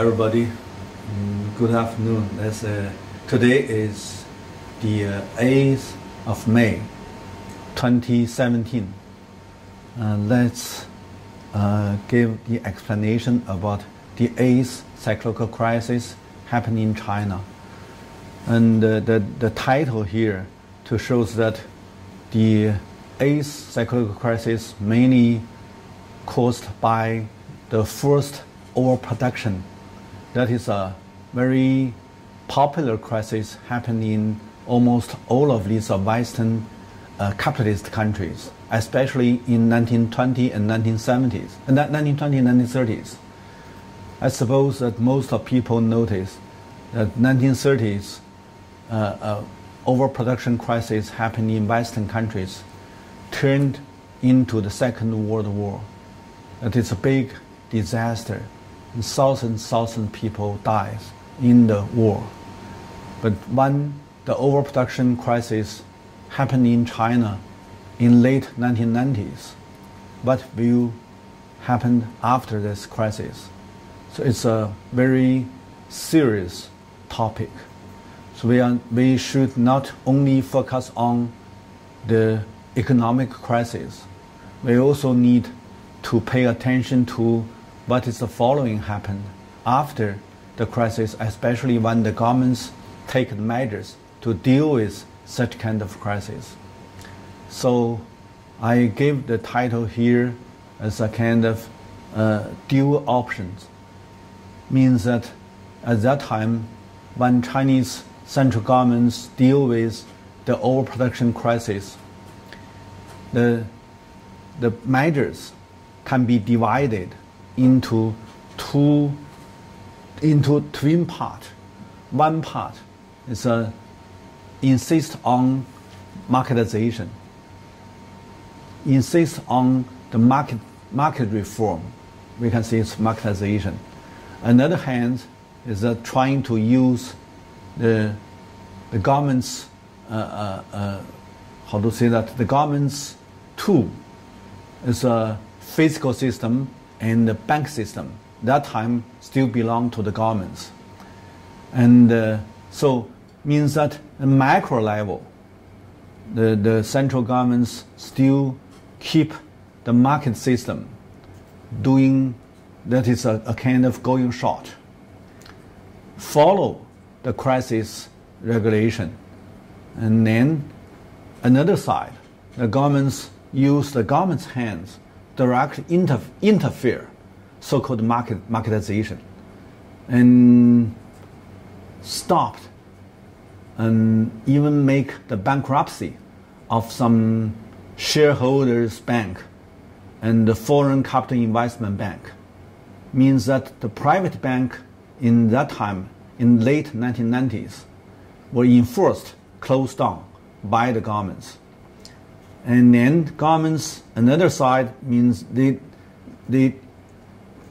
everybody. Mm, Good afternoon. Uh, today is the uh, 8th of May, 2017. Uh, let's uh, give the explanation about the eighth cyclical crisis happening in China. And uh, the, the title here to shows that the eighth cyclical crisis mainly caused by the first overproduction. That is a very popular crisis happening in almost all of these Western uh, capitalist countries, especially in 1920 and 1970s, and 1920 and 1930s. I suppose that most of people notice that 1930s uh, uh, overproduction crisis happening in Western countries turned into the Second World War. It is a big disaster. And people died in the war. But when the overproduction crisis happened in China in late 1990s, what will happen after this crisis? So it's a very serious topic. So we, are, we should not only focus on the economic crisis, we also need to pay attention to what is the following happened after the crisis, especially when the governments take measures to deal with such kind of crisis. So I give the title here as a kind of uh, dual options. Means that at that time, when Chinese central governments deal with the overproduction crisis, the, the measures can be divided into two into twin part. One part is a insist on marketization, insist on the market market reform. We can say it's marketization. Another hand is uh, trying to use the the government's uh, uh, uh, how to say that the government's tool is a physical system and the bank system. That time still belong to the governments, and uh, so means that at macro level, the the central governments still keep the market system doing that is a, a kind of going short. Follow the crisis regulation, and then another side, the governments use the government's hands directly inter- interfere, so-called market marketization, and stopped and even make the bankruptcy of some shareholders bank and the foreign capital investment bank. Means that the private bank in that time in late 1990s were enforced closed down by the governments and then governments another side means they they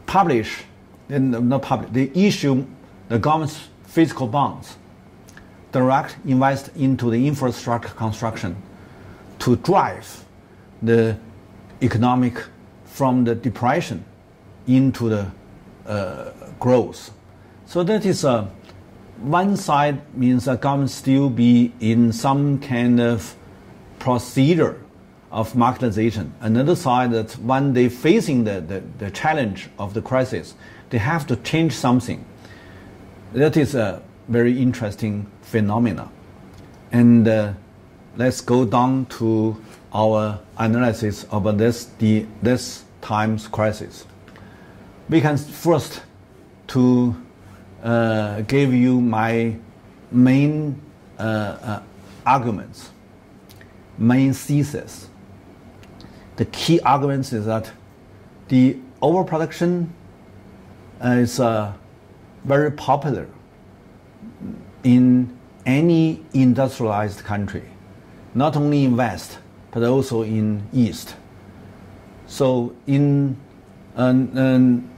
publish and not publish they issue the government's physical bonds direct invest into the infrastructure construction to drive the economic from the depression into the uh, growth. So that is a one side means the government still be in some kind of procedure of marketization. Another side that when they facing the, the, the challenge of the crisis, they have to change something. That is a very interesting phenomena. And uh, let's go down to our analysis of this, the, this time's crisis. We can first to uh, give you my main uh, uh, arguments, main thesis. The key arguments is that the overproduction is uh, very popular in any industrialized country, not only in West but also in East. So in um, um,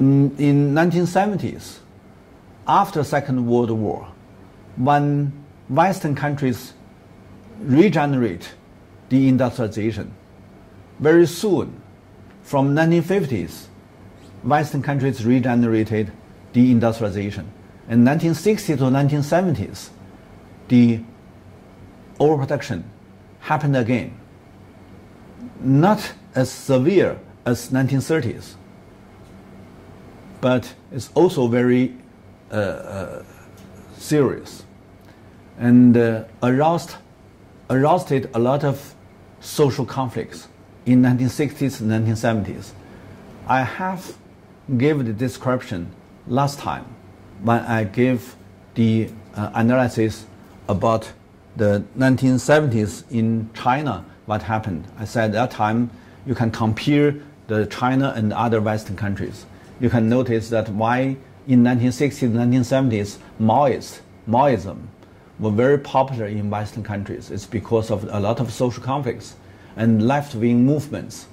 in 1970s, after Second World War, when Western countries regenerate the industrialization, very soon, from 1950s, Western countries regenerated deindustrialization. In 1960s to 1970s, the overproduction happened again. Not as severe as 1930s, but it's also very uh, uh, serious and uh, aroused, aroused a lot of social conflicts in 1960s and 1970s. I have gave the description last time when I gave the uh, analysis about the 1970s in China, what happened. I said that time you can compare the China and other Western countries. You can notice that why in 1960s and 1970s Maoist, Maoism were very popular in Western countries. It's because of a lot of social conflicts and left-wing movements,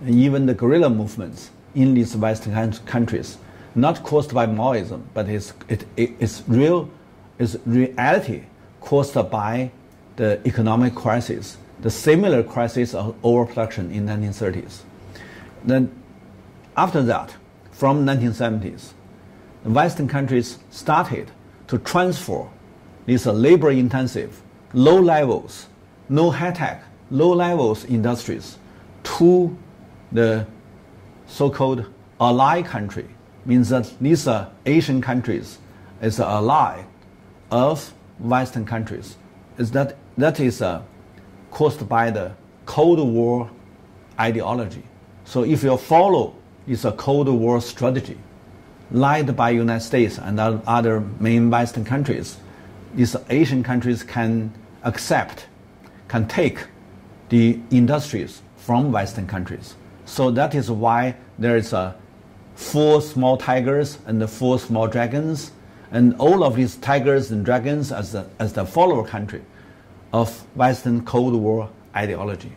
and even the guerrilla movements in these Western countries, not caused by Maoism, but it's, it, it, it's real, it's reality caused by the economic crisis, the similar crisis of overproduction in 1930s. Then, after that, from 1970s, the Western countries started to transfer these labor-intensive, low levels, no high-tech, low levels industries to the so-called ally country, means that these are Asian countries is an ally of Western countries. Is that that is uh, caused by the Cold War ideology. So if you follow this a Cold War strategy, led by United States and other main Western countries, these Asian countries can accept, can take the industries from Western countries. So that is why there is a four small tigers and the four small dragons, and all of these tigers and dragons as the, as the follower country of Western Cold War ideology.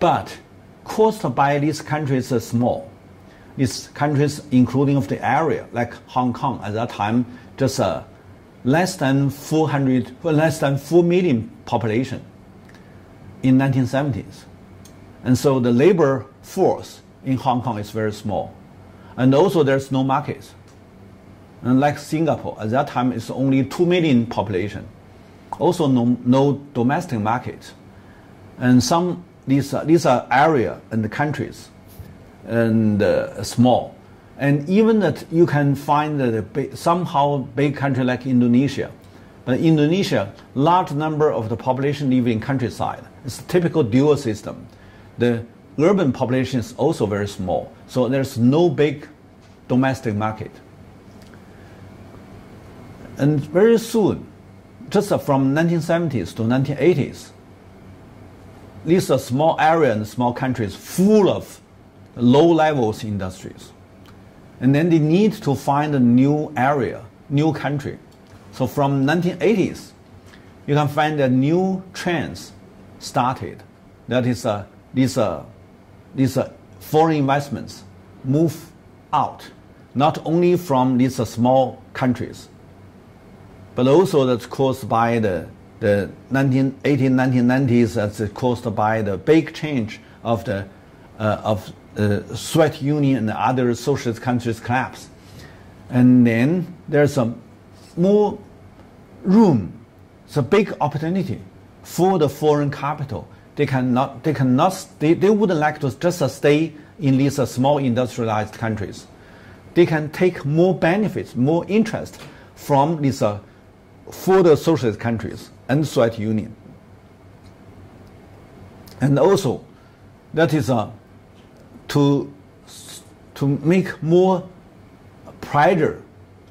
But caused by these countries are small. These countries, including of the area, like Hong Kong at that time, just uh, less than 400, well, less than 4 million population in 1970s. And so the labor force in Hong Kong is very small. And also there's no markets. And like Singapore, at that time it's only 2 million population. Also no, no domestic market. And some, these, these are area and the countries and uh, small. And even that you can find that somehow big country like Indonesia, but Indonesia, large number of the population live in countryside. It's a typical dual system. The urban population is also very small, so there's no big domestic market. And very soon, just from 1970s to 1980s, these are small area and small countries full of low levels industries. And then they need to find a new area, new country. So from 1980s, you can find a new trends started. That is, uh, these, uh, these uh, foreign investments move out, not only from these uh, small countries, but also that's caused by the, the 1980s, 1990s, that's caused by the big change of the uh, of Soviet Union and other socialist countries collapse. And then there's some more room, it's a big opportunity for the foreign capital. They cannot, they cannot, they, they wouldn't like to just stay in these uh, small industrialized countries. They can take more benefits, more interest from these uh, further socialist countries and Soviet Union. And also, that is uh, to, to make more pressure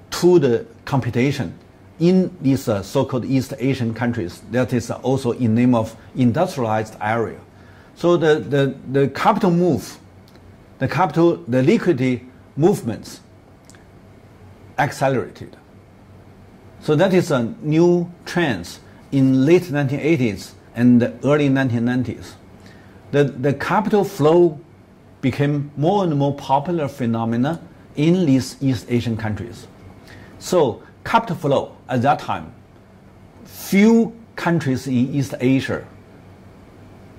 to the competition in these uh, so-called East Asian countries. That is also in name of industrialized area. So the, the, the capital move, the capital, the liquidity movements accelerated. So that is a new trend in late 1980s and early 1990s. The, the capital flow became more and more popular phenomena in these East Asian countries. So capital flow at that time, few countries in East Asia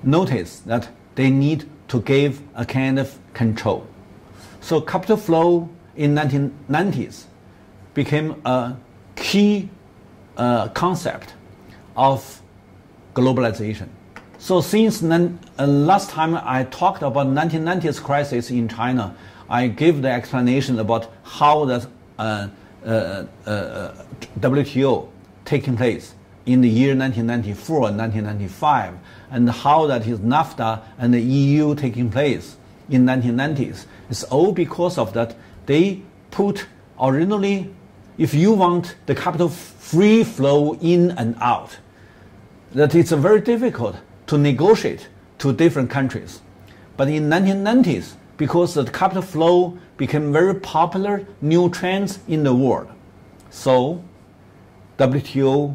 noticed that they need to give a kind of control. So capital flow in 1990s became a key uh, concept of globalization. So since uh, last time I talked about 1990s crisis in China, I gave the explanation about how the uh, uh, uh WTO taking place in the year 1994 and 1995, and how that is NAFTA and the EU taking place in 1990s. It's all because of that they put originally, if you want the capital free flow in and out, that it's very difficult to negotiate to different countries. But in 1990s, because the capital flow became very popular new trends in the world, so WTO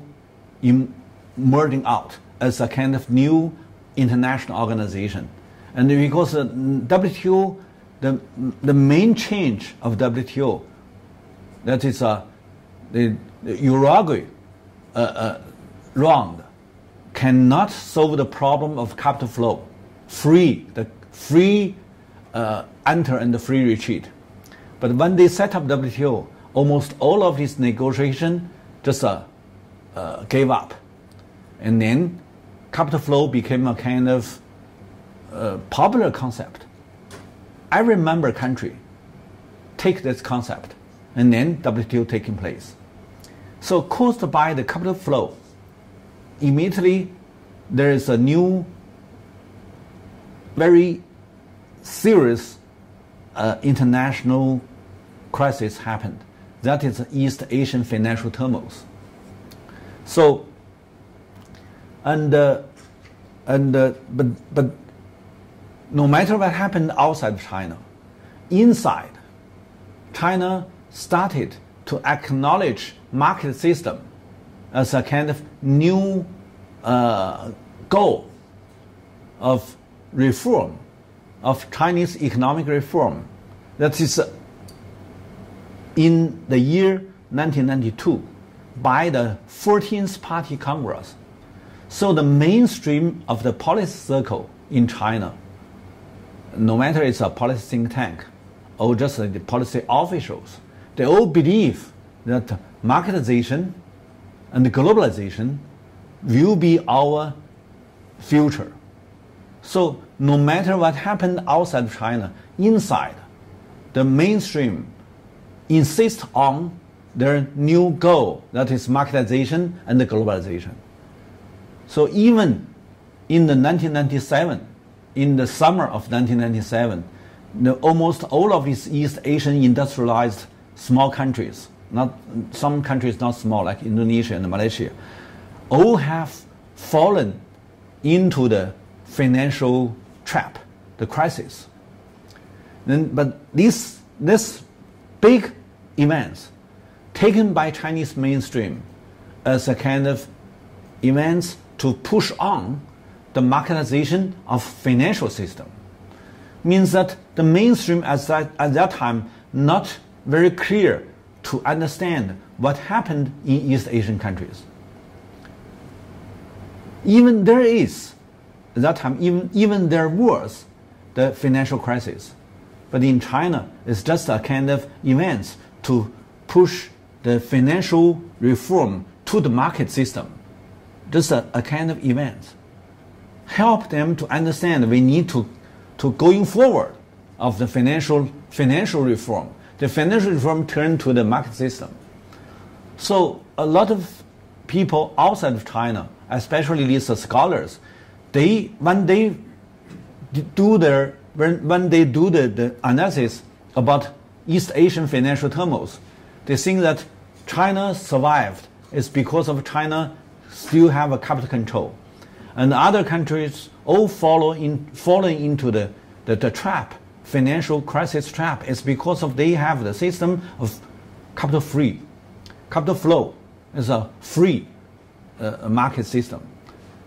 emerging out as a kind of new international organization. And because the WTO, the, the main change of WTO, that is uh, the, the Uruguay uh, uh, round, cannot solve the problem of capital flow, free, the free uh, enter and the free retreat. But when they set up WTO, almost all of this negotiation just uh, uh, gave up. And then capital flow became a kind of uh, popular concept. Every member country take this concept and then WTO taking place. So caused by the capital flow, immediately there is a new, very serious uh, international crisis happened. That is East Asian financial turmoil. So, and uh, and uh, but but no matter what happened outside China, inside, China started to acknowledge market system as a kind of new uh, goal of reform, of Chinese economic reform. That is uh, in the year 1992 by the 14th Party Congress. So the mainstream of the policy circle in China, no matter it's a policy think tank or just the policy officials, they all believe that marketization and globalization will be our future. So no matter what happened outside of China, inside, the mainstream insists on their new goal, that is marketization and globalization. So even in the 1997, in the summer of 1997, the, almost all of these East Asian industrialized small countries, not some countries not small like Indonesia and Malaysia, all have fallen into the financial trap, the crisis. Then, but these this big events taken by Chinese mainstream as a kind of events to push on the marketization of financial system means that the mainstream at that, at that time not very clear to understand what happened in East Asian countries. Even there is, at that time, even, even there was the financial crisis. But in China, it's just a kind of events to push the financial reform to the market system. Just a, a kind of event. Help them to understand we need to, to going forward of the financial, financial reform. The financial reform turned to the market system. So a lot of people outside of China, especially these scholars, they when they do their when, when they do the, the analysis about East Asian financial turmoils, they think that China survived is because of China still have a capital control. And other countries all follow in, falling into the, the, the trap, financial crisis trap. is because of they have the system of capital free. Capital flow is a free uh, market system.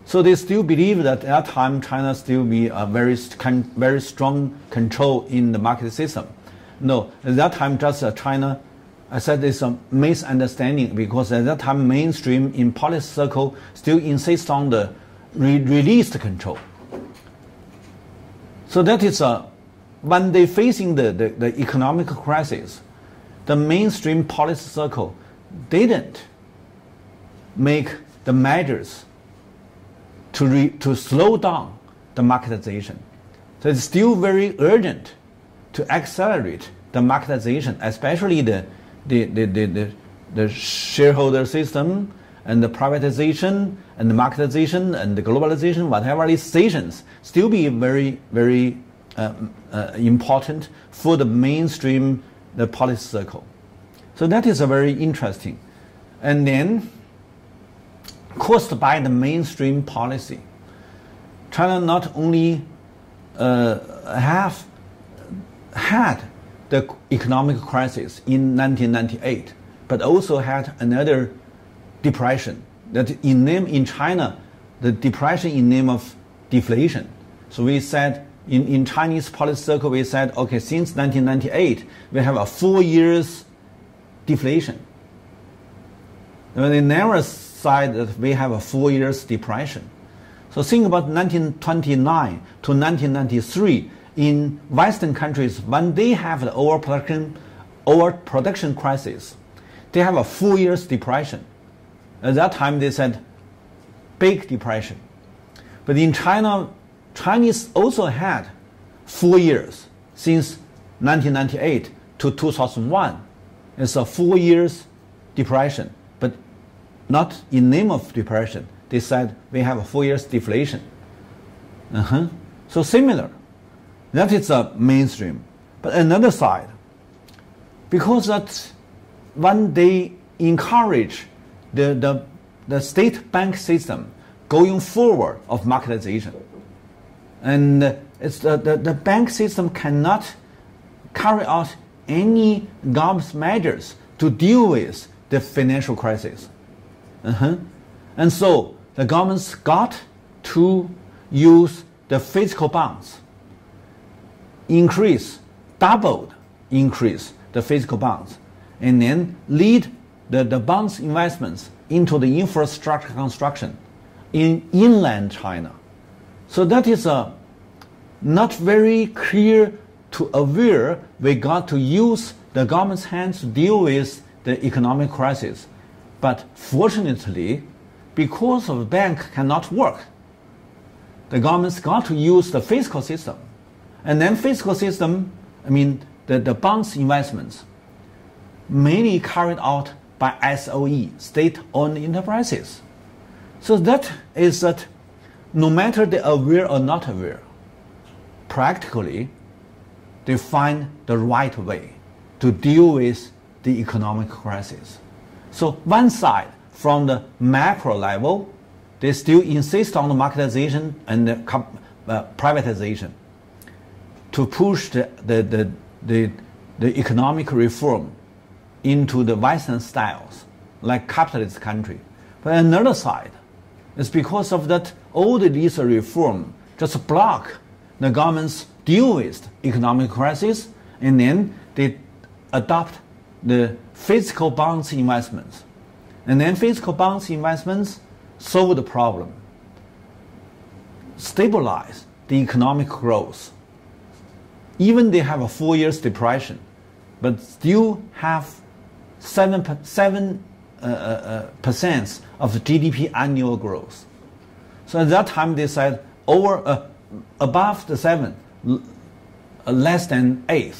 So they still believe that at that time China still be a very, very strong control in the market system. No, at that time just uh, China I said it's a misunderstanding because at that time mainstream in policy circle still insist on the re- released control. So that is a when they facing the, the, the economic crisis, the mainstream policy circle didn't make the measures to, re, to slow down the marketization. So it's still very urgent to accelerate the marketization, especially the, the, the, the, the, shareholder system and the privatization and the marketization and the globalization, whatever these stations, still be very, very uh, important for the mainstream the policy circle. So that is a very interesting. And then, caused by the mainstream policy, China not only uh, have had the economic crisis in 1998, but also had another depression that in name in China, the depression in name of deflation. So we said in, in Chinese policy circle, we said, okay, since 1998, we have a four years deflation. And they never said that we have a four years depression. So think about 1929 to 1993 in Western countries, when they have the overproduction, overproduction crisis, they have a four years depression. At that time, they said big depression. But in China, Chinese also had four years since 1998 to 2001. It's a four years depression, but not in name of depression. They said we have a four years deflation. Uh-huh. So similar. That is the mainstream. But another side, because that when they encourage the, the, the state bank system going forward of marketization, and it's the, the, the bank system cannot carry out any government measures to deal with the financial crisis. Uh-huh. And so the government's got to use the physical bonds increase, doubled increase the physical bonds, and then lead the, the bonds investments into the infrastructure construction in inland China. So that is a not very clear to aware we got to use the government's hands to deal with the economic crisis. But fortunately, because of the bank cannot work, the government's got to use the fiscal system and then fiscal system, I mean, the, the bonds investments, mainly carried out by SOE, state-owned enterprises. So that is that no matter they are aware or not aware, practically, they find the right way to deal with the economic crisis. So one side, from the macro level, they still insist on the marketization and the uh, privatization to push the, the, the, the, the economic reform into the Western styles, like capitalist country. But another side, it's because of that all the reform just block the government's deal with economic crisis, and then they adopt the physical bonds investments. And then physical bonds investments solve the problem, stabilize the economic growth, even they have a four years depression, but still have seven seven uh, uh, uh percent of the GDP annual growth. So at that time they said over uh, above the seven, uh, less than eight.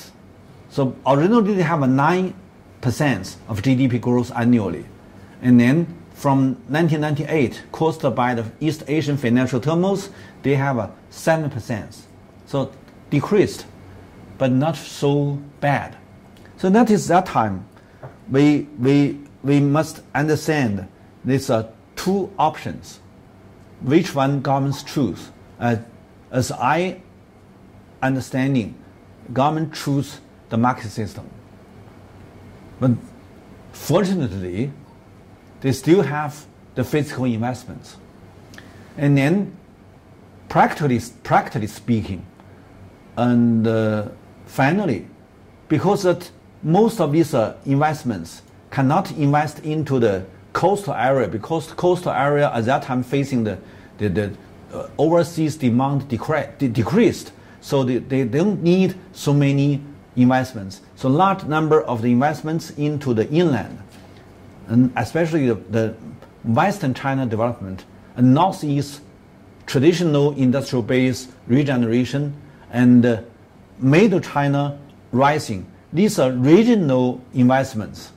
So originally they have a nine percent of GDP growth annually, and then from 1998, caused by the East Asian financial turmoils, they have a seven percent. So decreased but not so bad. So that is that time. We, we, we must understand these are two options. Which one governments choose? Uh, as I understanding, government choose the market system. But fortunately, they still have the physical investments. And then, practically, practically speaking, and uh, Finally, because that most of these uh, investments cannot invest into the coastal area because the coastal area at that time facing the, the, the uh, overseas demand decre- de- decreased. So they, they don't need so many investments. So large number of the investments into the inland, and especially the, the Western China development and Northeast traditional industrial base regeneration and uh, Middle China rising. These are regional investments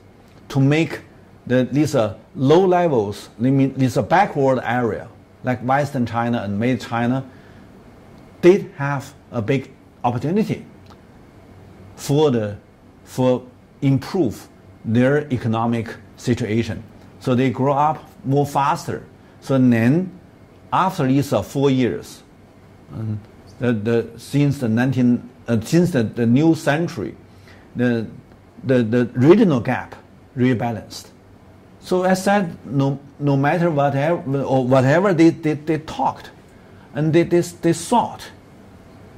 to make the, these are low levels, mean, these are backward area like Western China and Middle China did have a big opportunity for the for improve their economic situation. So they grow up more faster. So then, after these four years, the, the, since the 19 uh, since the, the new century, the, the the regional gap rebalanced. So I said, no, no matter whatever or whatever they, they, they talked, and they, they, they thought,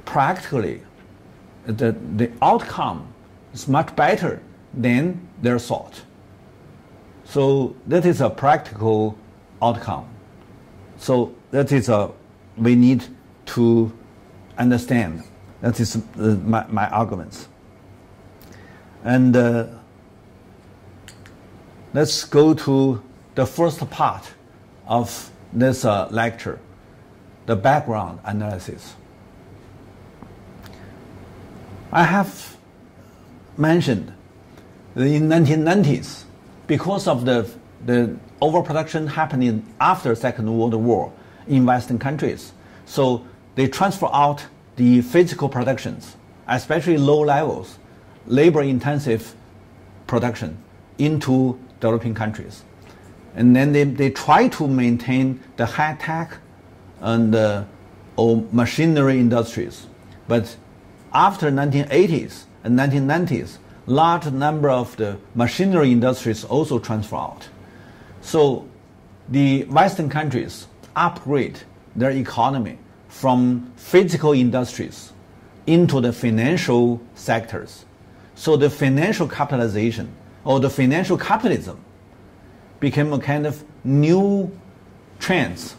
practically, the, the outcome is much better than their thought. So that is a practical outcome. So that is a we need to understand. That is uh, my, my arguments. And uh, let's go to the first part of this uh, lecture, the background analysis. I have mentioned in 1990s, because of the, the overproduction happening after Second World War in Western countries, so they transfer out the physical productions, especially low levels, labor-intensive production, into developing countries. And then they, they try to maintain the high tech and uh, or machinery industries. But after 1980s and 1990s, large number of the machinery industries also transfer out. So the Western countries upgrade their economy from physical industries into the financial sectors. So the financial capitalization or the financial capitalism became a kind of new trends,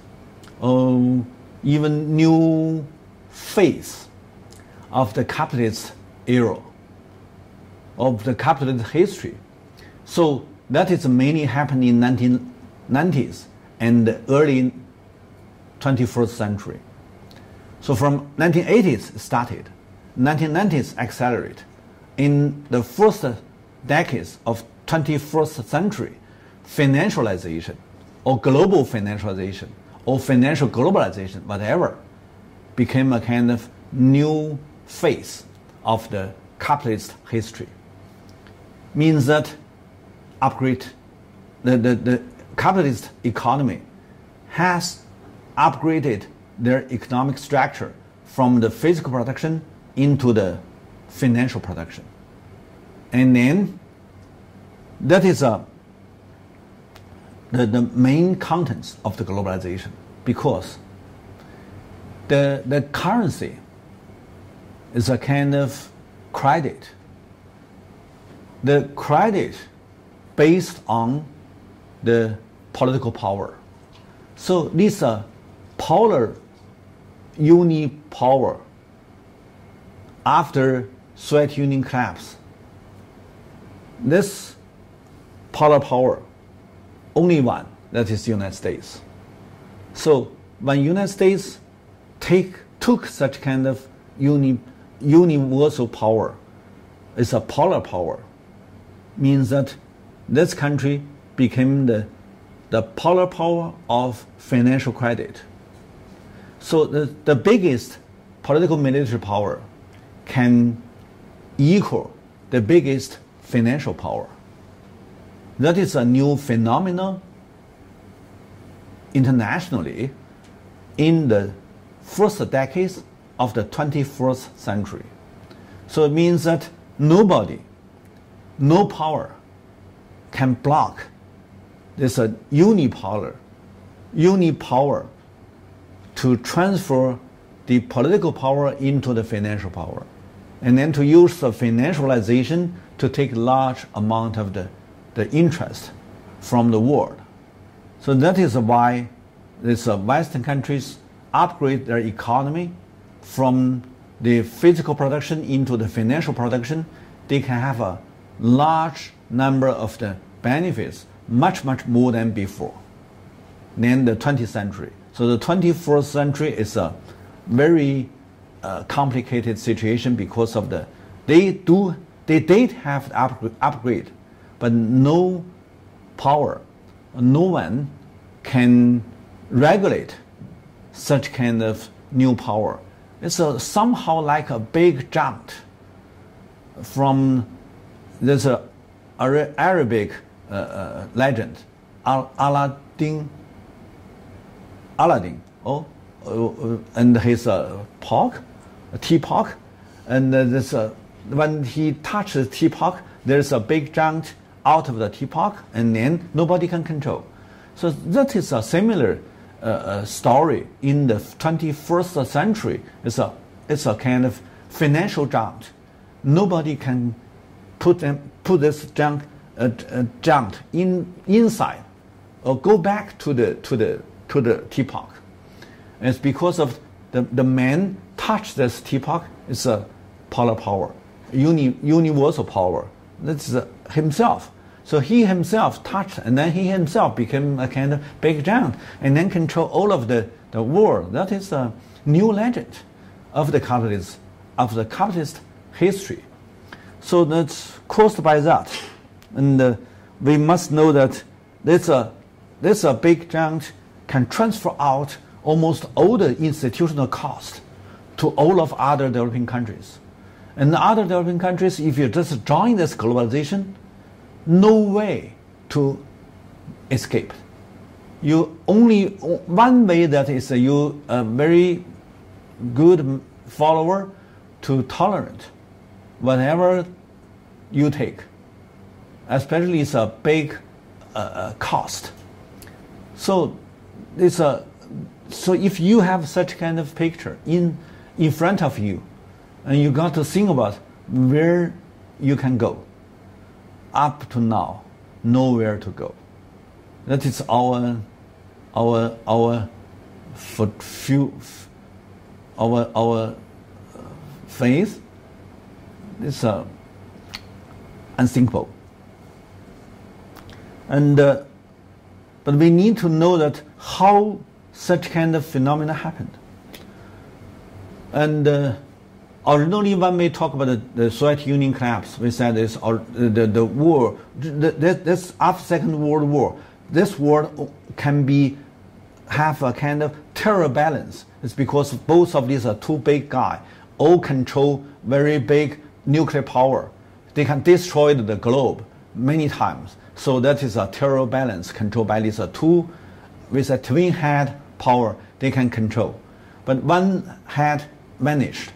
or even new phase of the capitalist era, of the capitalist history. So that is mainly happening in 1990s and early 21st century. So from 1980s started, 1990s accelerate. In the first decades of 21st century, financialization or global financialization or financial globalization, whatever, became a kind of new phase of the capitalist history. Means that upgrade the, the, the capitalist economy has upgraded their economic structure from the physical production into the financial production. And then that is a, the, the main contents of the globalization because the, the currency is a kind of credit. The credit based on the political power. So this uh, polar uni power after Soviet Union collapse. This polar power, only one, that is the United States. So when United States take, took such kind of uni, universal power, it's a polar power, means that this country became the, the polar power of financial credit. So the, the biggest political military power can equal the biggest financial power. That is a new phenomenon internationally in the first decades of the 21st century. So it means that nobody, no power can block this a unipolar, unipower to transfer the political power into the financial power, and then to use the financialization to take large amount of the, the interest from the world. So that is why these Western countries upgrade their economy from the physical production into the financial production, they can have a large number of the benefits, much, much more than before, than the 20th century. So the 21st century is a very complicated situation because of the, they do, they did have upgrade, upgrade, but no power, no one can regulate such kind of new power. It's a, somehow like a big jump from there's a Arabic uh, uh, legend, Al- Aladdin. Aladdin, oh, uh, and his uh, pork, teapot, and uh, this, uh, when he touches teapot, there's a big jump out of the teapot, and then nobody can control. So that is a similar uh, uh, story in the 21st century. It's a, it's a kind of financial junk. Nobody can put, them, put this junk, uh, uh, junk in, inside or go back to the, to the, to the teapot. And it's because of the, the man touched this teapot, it's a polar power, uni, universal power. That's uh, himself. So he himself touched, and then he himself became a kind of big giant, and then control all of the, the world. That is a new legend of the capitalist, of the capitalist history. So that's caused by that, and uh, we must know that this a uh, this a big giant can transfer out almost all the institutional cost to all of other developing countries. And other developing countries, if you just join this globalization, no way to escape. You only one way that is you a very good follower to tolerant whatever you take, especially it's a big uh, uh, cost. So it's a so if you have such kind of picture in in front of you, and you got to think about where you can go up to now, nowhere to go. That is our, our, our, for few, our, our uh, faith is uh, unthinkable. And, uh, but we need to know that how such kind of phenomena happened. And uh, Originally, when we talk about the, the Soviet Union collapse, we said this, or the, the war, the, this after Second World War, this war can be have a kind of terror balance. It's because both of these are two big guys, all control very big nuclear power. They can destroy the globe many times. So that is a terror balance controlled by these two, with a twin head power they can control. But one head vanished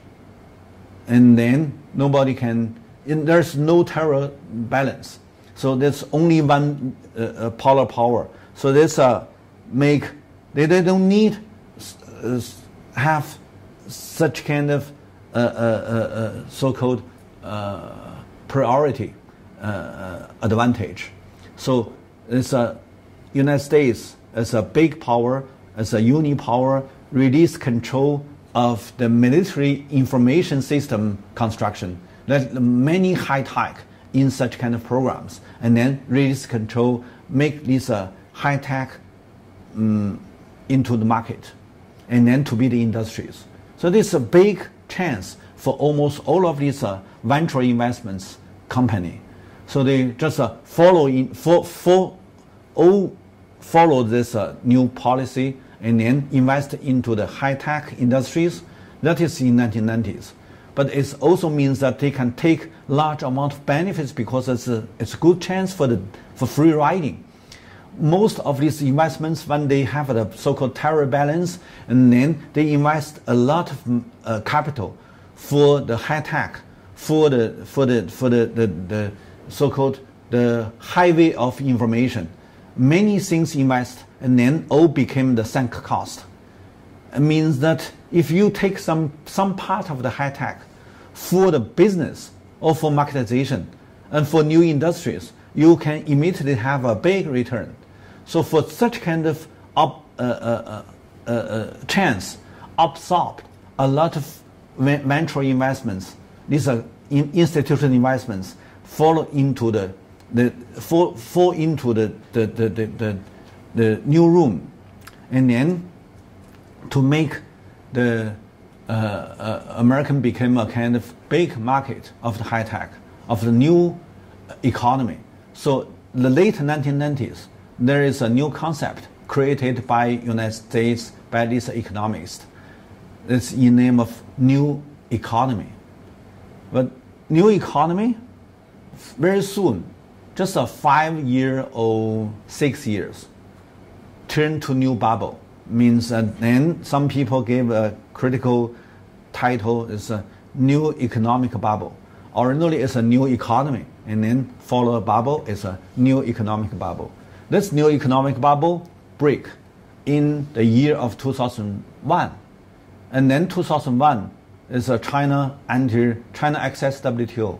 and then nobody can. there's no terror balance, so there's only one uh, uh, polar power. So this uh, make they, they don't need uh, have such kind of uh, uh, so-called priority advantage. So it's a United States as a big power, as a uni power, release control of the military information system construction. There's many high tech in such kind of programs, and then release control make this uh, high tech um, into the market, and then to be the industries. So this is a big chance for almost all of these uh, venture investments company. So they just uh, follow in for, for all follow this uh, new policy and then invest into the high-tech industries. That is in 1990s. But it also means that they can take large amount of benefits because it's a, it's a good chance for, the, for free riding. Most of these investments, when they have the so-called terror balance, and then they invest a lot of uh, capital for the high tech, for the for the for the, the, the so-called the highway of information. Many things invest and then all became the sunk cost. It means that if you take some, some part of the high tech for the business or for marketization and for new industries, you can immediately have a big return. So for such kind of up, uh, uh, uh, uh, uh chance, absorbed a lot of venture investments, these are in institutional investments, fall into the, the fall, fall into the, the, the, the, the, the new room, and then to make the uh, uh, American became a kind of big market of the high tech, of the new economy. So the late 1990s, there is a new concept created by United States by this economist. It's in name of new economy. But new economy, very soon, just a five year or six years, turn to new bubble. Means then some people give a critical title is a new economic bubble. Originally, it's a new economy, and then follow a bubble is a new economic bubble. This new economic bubble break in the year of 2001, and then 2001 is a China enter China access WTO.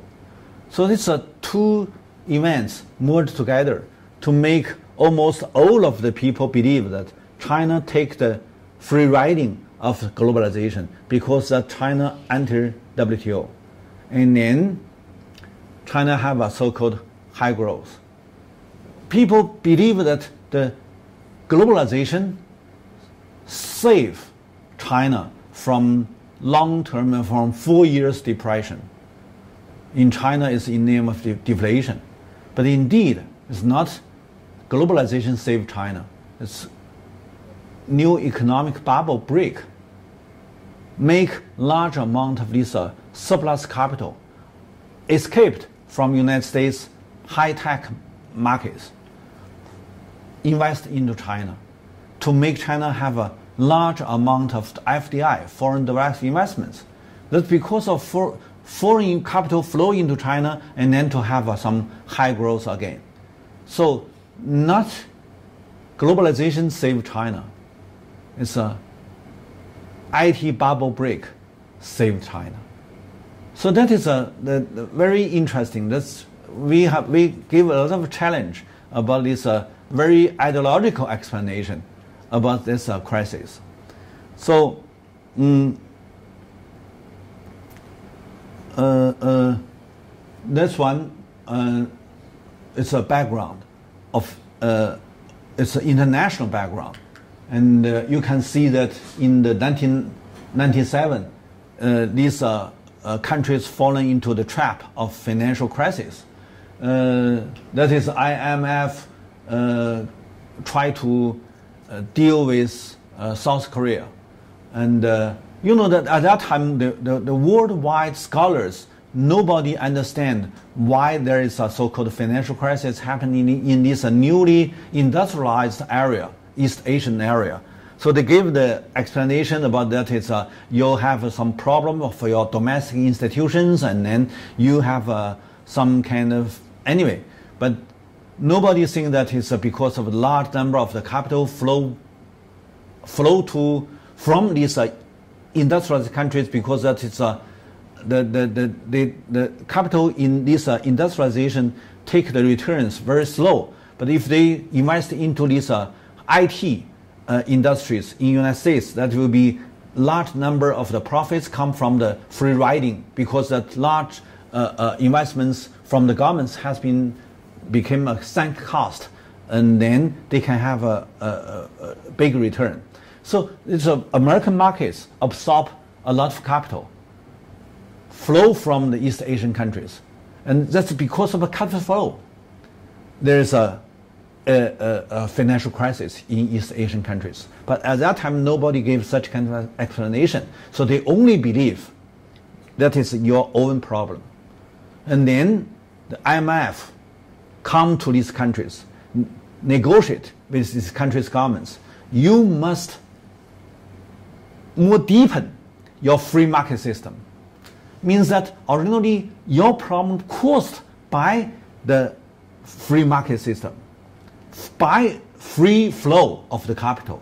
So these are two events merged together to make almost all of the people believe that China take the free riding of globalization because that China enter WTO. And then China have a so-called high growth. People believe that the globalization save China from long-term and from four years depression. In China, it's in name of deflation. But indeed, it's not globalization saved China. It's new economic bubble break. Make large amount of this uh, surplus capital escaped from United States high-tech markets, invest into China to make China have a large amount of FDI, foreign direct investments. That's because of for, foreign capital flow into China and then to have uh, some high growth again. So not globalization save China. It's a IT bubble break save China. So that is a the, the very interesting. That's we have we give a lot of challenge about this uh, very ideological explanation about this uh, crisis. So, um, uh, uh, this one uh, is a background of uh, it's an international background, and uh, you can see that in the 1997, these countries fallen into the trap of financial crisis. that is IMF try to uh, deal with uh, South Korea. And uh, you know that at that time, the, the, the, worldwide scholars, nobody understand why there is a so-called financial crisis happening in, this newly industrialized area, East Asian area. So they give the explanation about that it's uh, you have some problem for your domestic institutions and then you have uh, some kind of anyway. But nobody think that it's because of a large number of the capital flow flow to from these uh, industrialized countries because that is uh, the, the, the, the, the capital in this uh, industrialization take the returns very slow. But if they invest into these uh, IT uh, industries in United States, that will be large number of the profits come from the free riding because that large uh, uh, investments from the governments has been became a sunk cost, and then they can have a, a, a big return. So it's a, American markets absorb a lot of capital, flow from the East Asian countries, and that's because of a capital flow. There is a, a, a, financial crisis in East Asian countries, but at that time nobody gave such kind of explanation. So they only believe that is your own problem, and then the IMF come to these countries, negotiate with these countries' governments, you must more deepen your free market system. Means that originally your problem caused by the free market system, by free flow of the capital.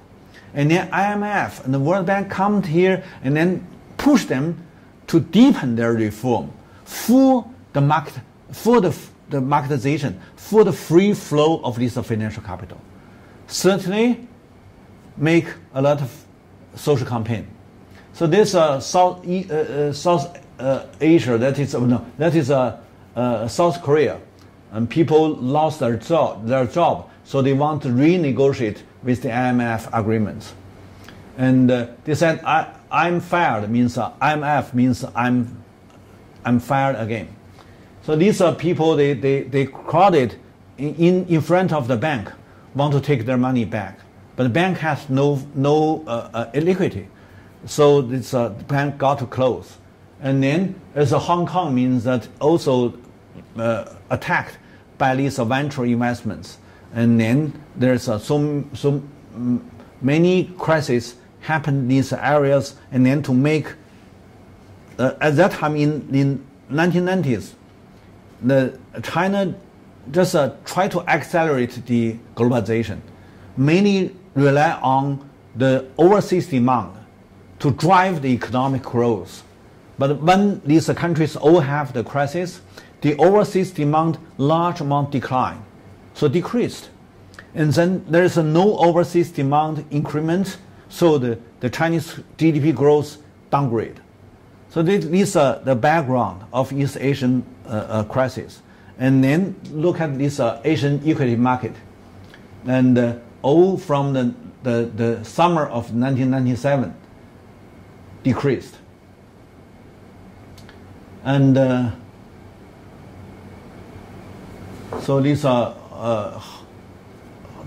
And then IMF and the World Bank come here and then push them to deepen their reform for the market, for the the marketization for the free flow of this financial capital. Certainly make a lot of social campaign. So this uh, South uh, uh, South Asia, that is no, that is South Korea, and people lost their job, their job, so they want to renegotiate with the IMF agreements, and they said I, I'm fired means IMF means I'm I'm fired again. So these are people they, they, they crowded in, in front of the bank, want to take their money back. But the bank has no, no uh, uh, liquidity. So this uh, bank got to close. And then as a Hong Kong means that also uh, attacked by these venture investments. And then there's uh, so, so many crises happen in these areas. And then to make, uh, at that time in, in 1990s, the China just uh, try to accelerate the globalization. Many rely on the overseas demand to drive the economic growth. But when these countries all have the crisis, the overseas demand large amount decline, so decreased. And then there is no overseas demand increment, so the, the Chinese GDP growth downgrade. So this, is uh, the background of East Asian uh, uh, crisis. And then look at this uh, Asian equity market. And uh, all from the, the, the summer of 1997 decreased. And uh, so these are uh,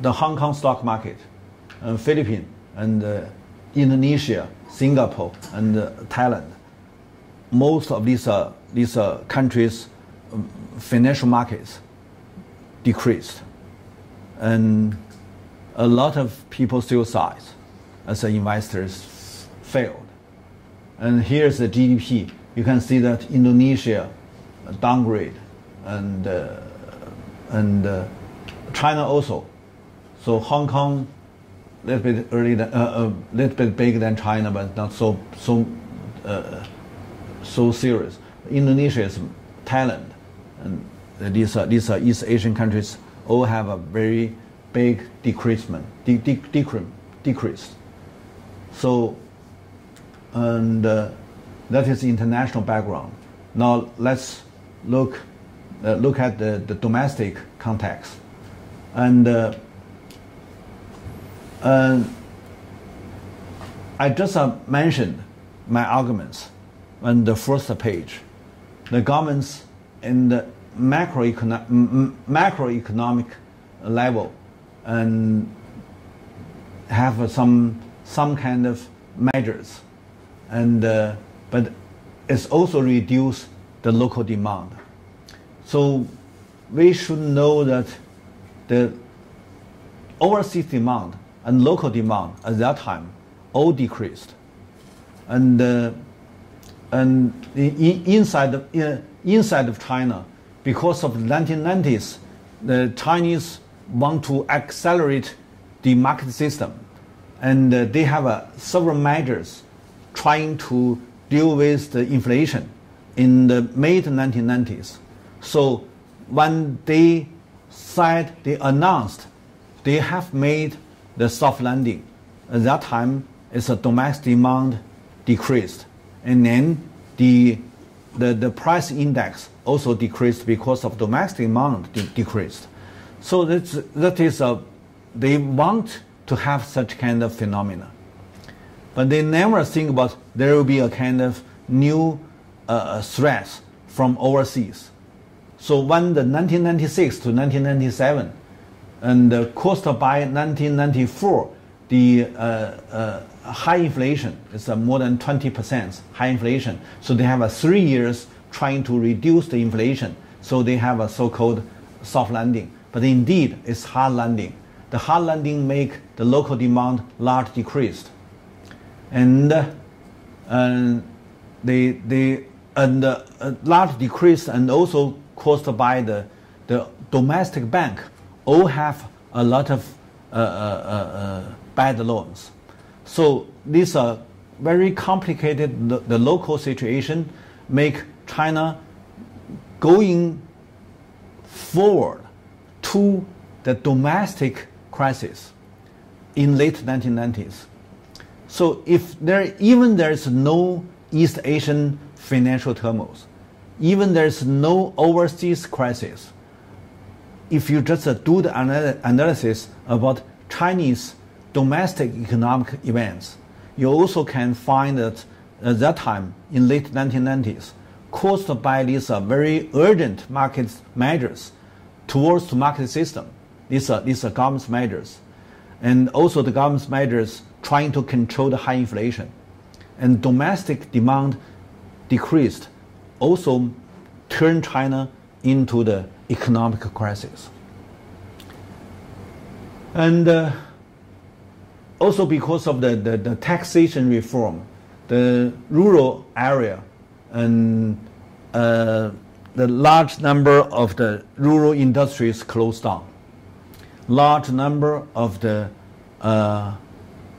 the Hong Kong stock market, and Philippines, and uh, Indonesia, Singapore, and Thailand most of these, uh, these uh, countries' um, financial markets decreased. And a lot of people suicide as investors failed. And here's the GDP. You can see that Indonesia downgrade and, uh, and uh, China also. So Hong Kong, a little bit early, than, uh, a uh, little bit bigger than China, but not so so uh, so serious. Indonesia is Thailand, and these are, these are East Asian countries all have a very big decreasement, de- de- decre- decrease. So, and uh, that is international background. Now let's look uh, look at the, the domestic context, and uh, I just uh, mentioned my arguments on the first page. The governments in the macroeconomic, macroeconomic level and have some some kind of measures, and uh, but it's also reduce the local demand. So we should know that the overseas demand and local demand at that time all decreased, and uh, and inside of, inside of China, because of the 1990s, the Chinese want to accelerate the market system, and uh, they have uh, several measures trying to deal with the inflation in the mid 1990s. So when they said, they announced, they have made the soft landing. At that time, it's a domestic demand decreased and then the, the, the price index also decreased because of domestic demand de- decreased. So that's, that is a, they want to have such kind of phenomena. But they never think about there will be a kind of new uh, uh threat from overseas. So when the 1996 to 1997, and uh, caused by 1994, the uh, uh, high inflation. It's more than 20% high inflation. So they have a three years trying to reduce the inflation. So they have a so-called soft landing. But indeed, it's hard landing. The hard landing make the local demand large decreased. And uh, they, they, and uh, large decrease and also caused by the, the domestic bank all have a lot of uh, uh, uh bad loans. So these are very complicated. The, the local situation make China going forward to the domestic crisis in late 1990s. So if there even there's no East Asian financial turmoil, even there's no overseas crisis, if you just uh, do the analysis about Chinese domestic economic events, you also can find that at that time in late 1990s, caused by these uh, very urgent market measures towards the market system, these are, these are government measures, and also the government measures trying to control the high inflation, and domestic demand decreased, also turned China into the economic crisis. And uh, also because of the, the, the, taxation reform, the rural area and uh, the large number of the rural industries closed down. Large number of the uh,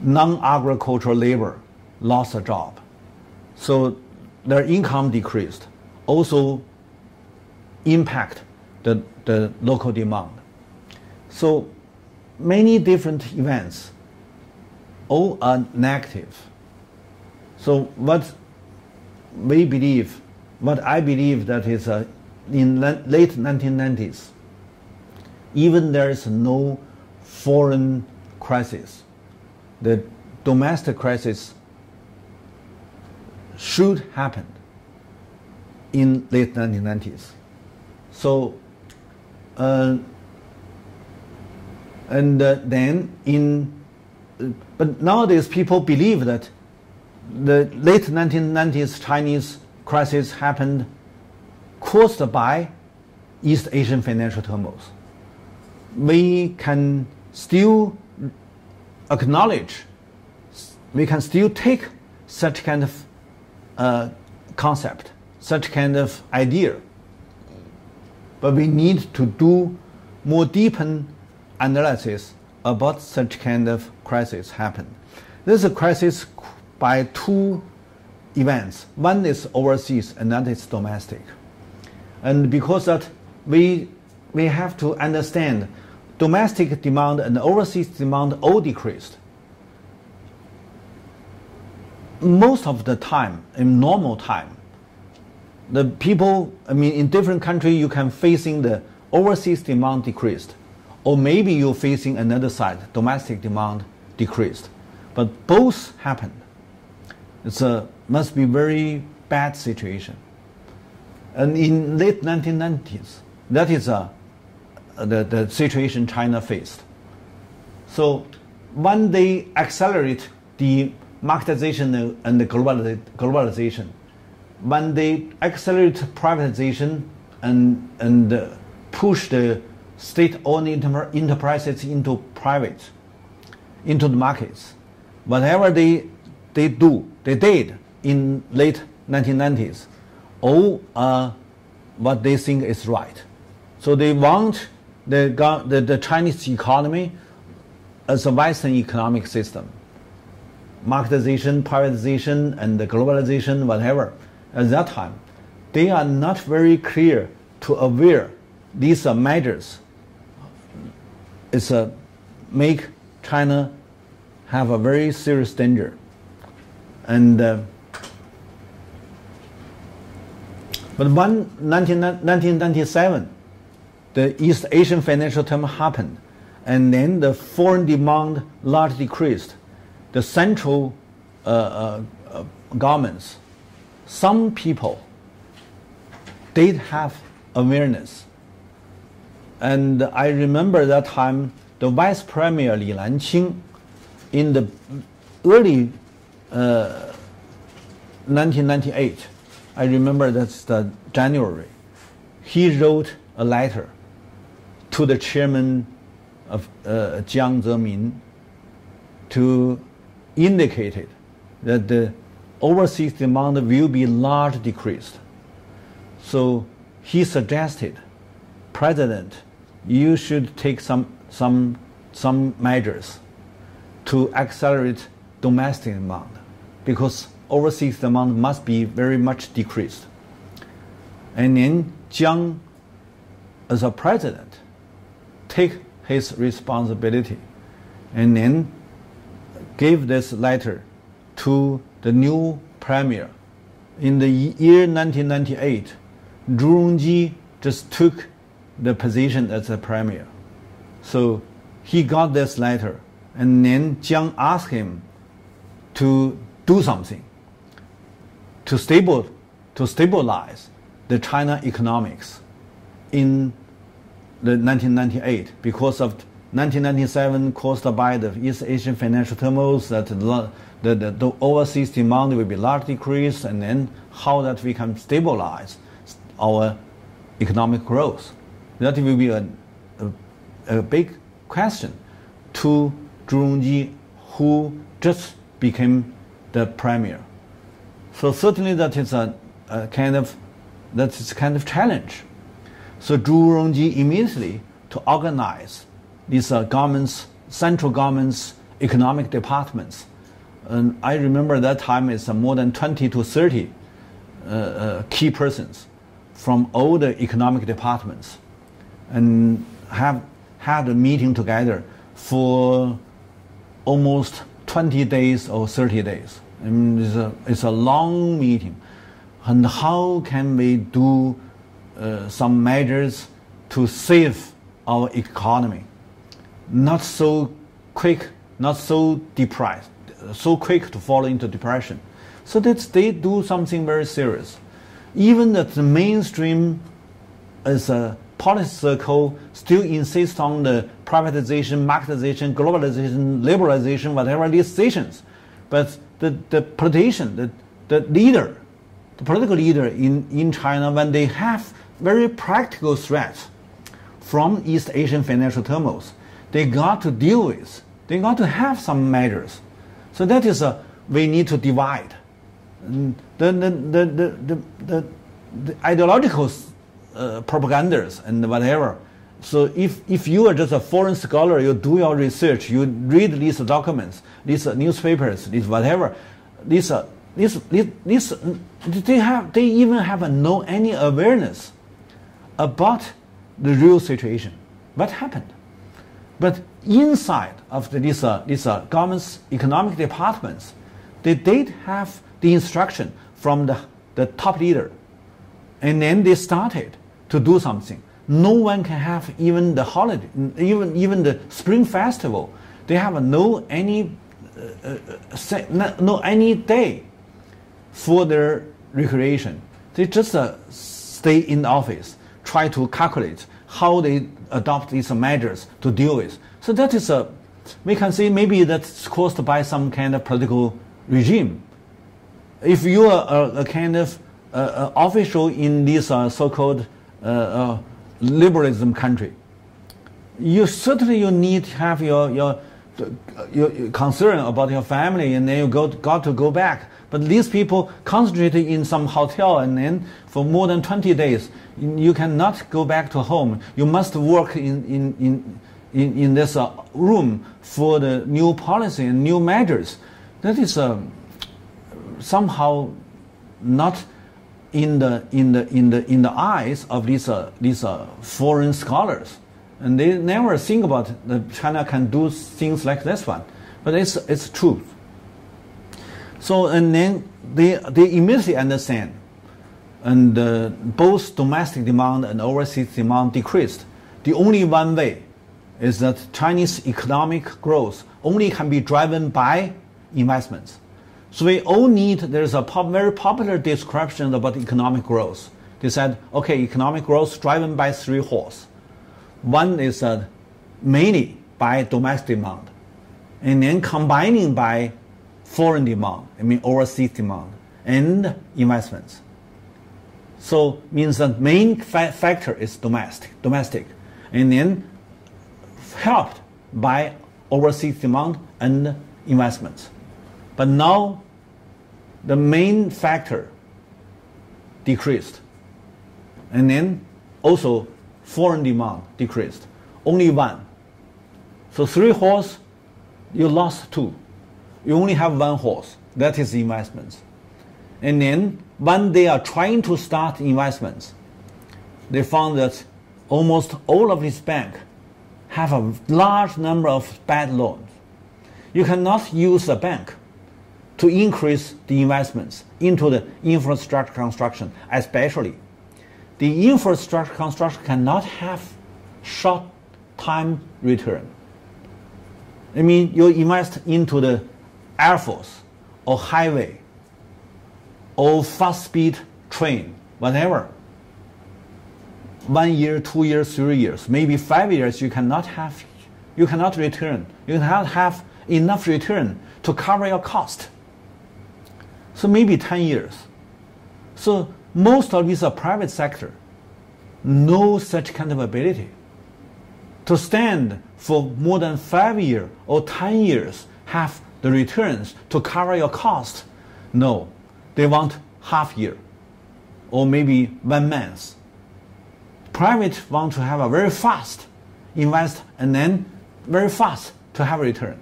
non-agricultural labor lost a job. So their income decreased. Also impact the, the local demand. So many different events, all are negative. So what we believe, what I believe that is uh, in late 1990s, even there is no foreign crisis, the domestic crisis should happen in late 1990s. So, uh, and uh, then in, uh, but nowadays people believe that the late 1990s Chinese crisis happened caused by East Asian financial turmoil. We can still acknowledge, we can still take such kind of uh, concept, such kind of idea, but we need to do more deepened analysis about such kind of crisis happen. This is a crisis by two events. One is overseas, and another is domestic. And because that we we have to understand domestic demand and overseas demand all decreased. Most of the time, in normal time, the people, I mean, in different countries, you can facing the overseas demand decreased, or maybe you're facing another side, domestic demand decreased. But both happened. It's a must be very bad situation. And in late 1990s, that is a, Uh, the, the situation China faced. So when they accelerate the marketization and the globalization, when they accelerate privatization and, and uh, push the state-owned enterprises into private, into the markets, whatever they, they do, they did in late 1990s, all are what they think is right. So they want the, the, the Chinese economy as a Western economic system. Marketization, privatization, and globalization, whatever at that time, they are not very clear to aware these are measures. It's a make China have a very serious danger. And uh, but when 19, 1997, the East Asian financial term happened, and then the foreign demand largely decreased. The central uh, uh, uh governments some people did have awareness. And I remember that time the Vice Premier Li Lanqing in the early uh, 1998, I remember that's the January, he wrote a letter to the chairman of uh, Jiang Zemin to indicate that the overseas demand will be large decreased. So he suggested, President, you should take some, some, some measures to accelerate domestic demand because overseas demand must be very much decreased. And then Jiang, as a president, take his responsibility and then gave this letter to the new premier. In the year 1998, Zhu Rongji just took the position as a premier. So he got this letter, and then Jiang asked him to do something to stable to stabilize the China economics in the 1998 because of 1997 caused by the East Asian financial turmoil that the, the, the, overseas demand will be largely decreased and then how that we can stabilize our economic growth. That will be a, a, a big question to Zhu Rongji who just became the premier. So certainly that is a, a kind of that is kind of challenge. So Zhu Rongji immediately to organize these uh, governments, central governments, economic departments. And I remember that time it's uh, more than 20 to 30 uh, uh, key persons from all the economic departments and have had a meeting together for almost 20 days or 30 days. I mean, it's a, it's a long meeting. And how can we do Uh, some measures to save our economy? Not so quick, not so depressed, so quick to fall into depression. So that they do something very serious. Even that the mainstream as a policy circle still insists on the privatization, marketization, globalization, liberalization, whatever these decisions. But the, the politician, the, the leader, the political leader in, in China, when they have very practical threats from East Asian financial turmoils, they got to deal with. They got to have some measures. So that is a we need to divide. The, the, the, the, the, the, ideological uh, propagandas and whatever. So if, if you are just a foreign scholar, you do your research, you read these documents, these newspapers, these whatever, these, uh, these, these, these, they, have, they even have no any awareness about the real situation. What happened? But inside of the, these, uh, these uh, government's economic departments, they did have the instruction from the, the top leader. And then they started to do something. No one can have even the holiday, even, even the spring festival. They have no any, uh, uh, no any day for their recreation. They just uh, stay in the office, try to calculate how they adopt these measures to deal with. So that is a, we can say maybe that's caused by some kind of political regime. If you are a, a kind of uh, uh official in this uh, so-called uh, liberalism country, you certainly you need to have your, your, your concern about your family and then you go, got to go back but these people concentrated in some hotel and then for more than 20 days, you cannot go back to home. You must work in, in, in, in, in this uh, room for the new policy and new measures. That is uh, somehow not in the, in, the, in, the, in the eyes of these, uh, these uh, foreign scholars. And they never think about that China can do things like this one. But it's, it's truth. So and then they they immediately understand, and uh, both domestic demand and overseas demand decreased. The only one way is that Chinese economic growth only can be driven by investments. So we all need. There's a pop, very popular description about economic growth. They said, okay, economic growth driven by three horses. One is uh, mainly by domestic demand, and then combining by foreign demand, I mean overseas demand, and investments. So means the main fa factor is domestic, domestic, and then helped by overseas demand and investments. But now the main factor decreased, and then also foreign demand decreased. Only one. So three horse, you lost two you only have one horse. That is investments. And then when they are trying to start investments, they found that almost all of these banks have a large number of bad loans. You cannot use a bank to increase the investments into the infrastructure construction, especially. The infrastructure construction cannot have short time return. I mean, you invest into the Air Force or highway or fast speed train, whatever. One year, two years, three years, maybe five years, you cannot have, you cannot return. You cannot have enough return to cover your cost. So maybe 10 years. So most of these are private sector, no such kind of ability to stand for more than five years or 10 years, have the returns to cover your cost. No, they want half year or maybe one month. Private want to have a very fast invest and then very fast to have a return.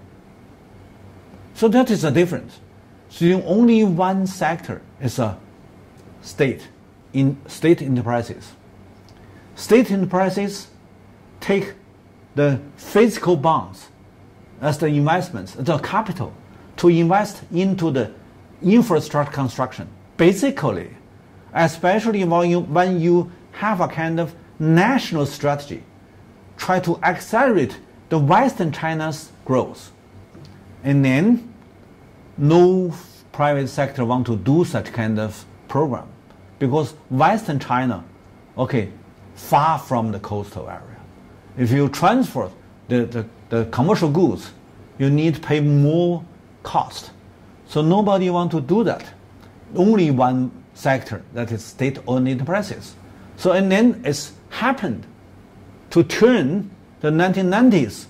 So that is the difference. So only one sector is a state in state enterprises. State enterprises take the physical bonds as the investments, the capital, to invest into the infrastructure construction. Basically, especially when you, when you have a kind of national strategy, try to accelerate the Western China's growth. And then no private sector want to do such kind of program because Western China, okay, far from the coastal area. If you transfer the, the, the commercial goods, you need to pay more cost. So nobody want to do that. Only one sector, that is state-owned enterprises. So and then it's happened to turn the 1990s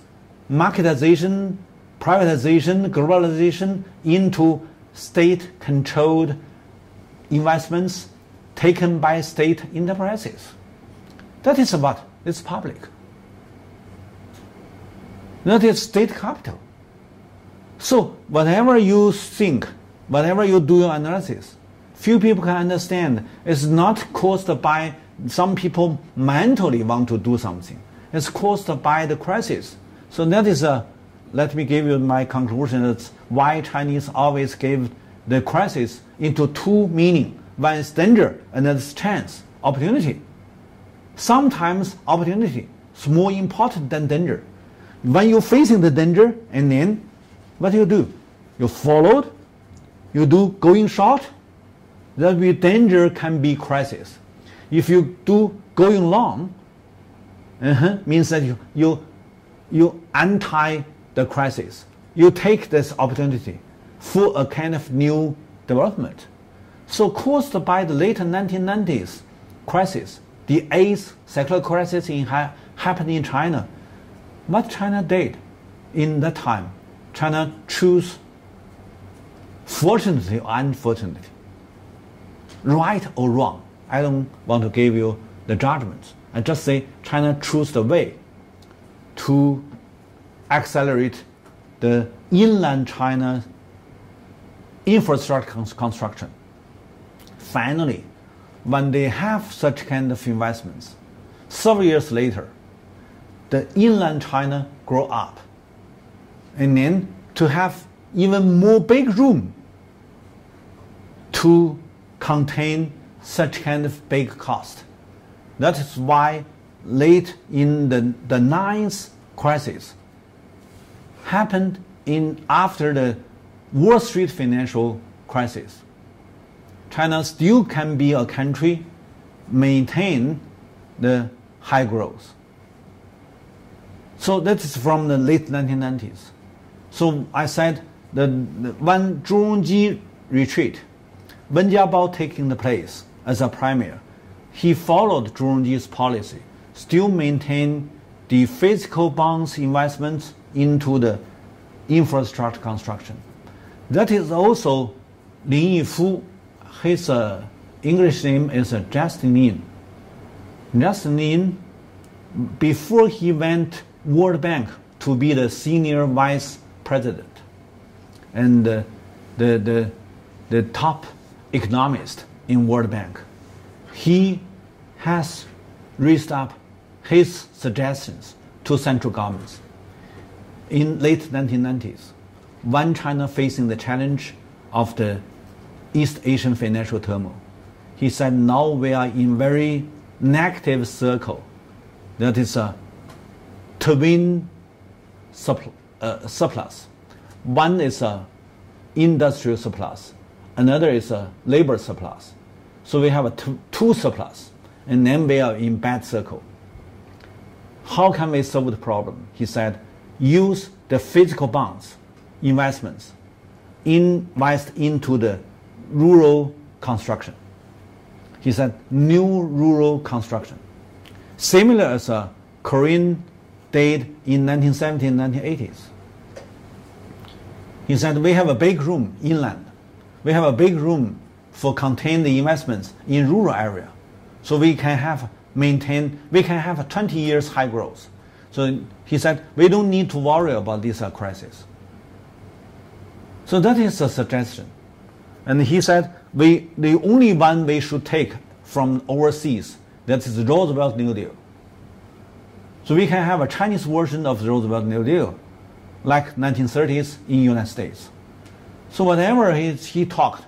marketization privatization, globalization into state-controlled investments taken by state enterprises. That is what is public. That is state capital. So whatever you think, whatever you do your analysis, few people can understand it's not caused by some people mentally want to do something. It's caused by the crisis. So that is a let me give you my conclusion. That's why Chinese always give the crisis into two meaning. One is danger, another is chance, opportunity. Sometimes opportunity is more important than danger. When you're facing the danger, and then what do you do? You followed, you do going short, that be danger can be crisis. If you do going long, uh-huh, means that you, you, you anti the crisis. You take this opportunity for a kind of new development. So caused by the late 1990s crisis, the eighth cyclical crisis in ha- happened in China, what China did in that time, China chose, fortunately or unfortunately, right or wrong. I don't want to give you the judgments. I just say China chose the way to accelerate the inland China infrastructure construction. Finally, when they have such kind of investments, several years later, the inland China grow up, and then to have even more big room to contain such kind of big cost. That is why late in the, the ninth crisis, happened in after the Wall Street financial crisis. China still can be a country maintain the high growth. So that is from the late 1990s. So I said the, the when Zhu Rongji retreat, Wen Jiabao taking the place as a premier, he followed Zhu Rongji's policy, still maintain the physical bonds investments into the infrastructure construction. That is also Lin Yifu. His uh, English name is uh, Justin Lin. Justin Lin, before he went World Bank to be the senior vice president and the, the, the top economist in World Bank, he has raised up his suggestions to central governments in late 1990s, when China facing the challenge of the East Asian financial turmoil. He said now we are in very negative circle. That is a twin suppl- uh, surplus. One is a industrial surplus, another is a labor surplus. So we have a two, two surplus, and then we are in bad circle. How can we solve the problem? He said, use the physical bonds investments, invest into the rural construction. He said, new rural construction. Similar as a Korean did in 1970s and 1980s. He said, we have a big room inland. We have a big room for contain the investments in rural area. So we can have maintain, we can have a 20 years high growth. So he said, we don't need to worry about this uh, crisis. So that is a suggestion. And he said, we, the only one we should take from overseas, that is Roosevelt New Deal. So we can have a Chinese version of the Roosevelt New Deal, like 1930s in United States. So whatever he, he talked,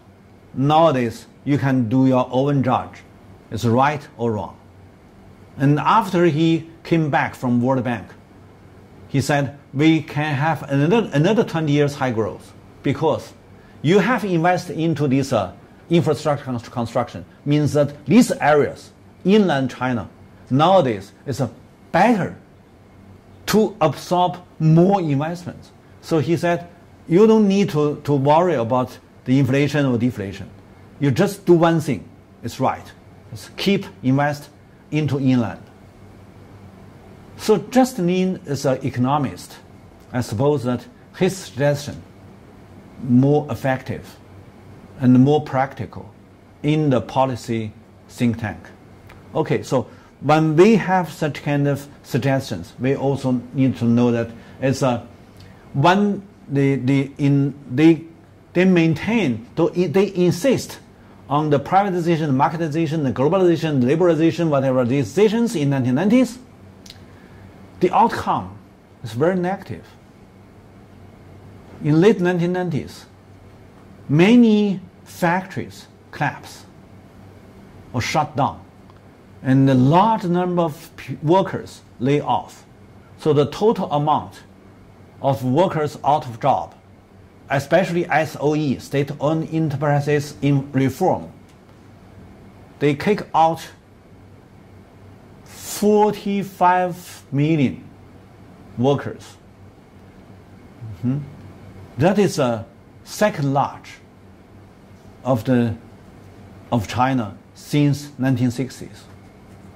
nowadays you can do your own judge. It's right or wrong. And after he came back from World Bank, he said we can have another, another 20 years high growth because you have invested into this uh, infrastructure construction means that these areas, inland China, nowadays is a better to absorb more investments. So he said, you don't need to, to worry about the inflation or deflation. You just do one thing. It's right. It's keep invest into inland. So Justin Lin is an economist. I suppose that his suggestion more effective and more practical in the policy think tank. Okay, so when we have such kind of suggestions, we also need to know that it's a one the the in they they maintain they insist on the privatization, the marketization, the globalization, the liberalization, whatever these decisions in 1990s. The outcome is very negative in late 1990s, many factories collapsed or shut down, and a large number of workers lay off. So the total amount of workers out of job, especially SOE, state-owned enterprises in reform, they kick out 45 million workers. Mm-hmm. That is the second large of the of China since 1960s.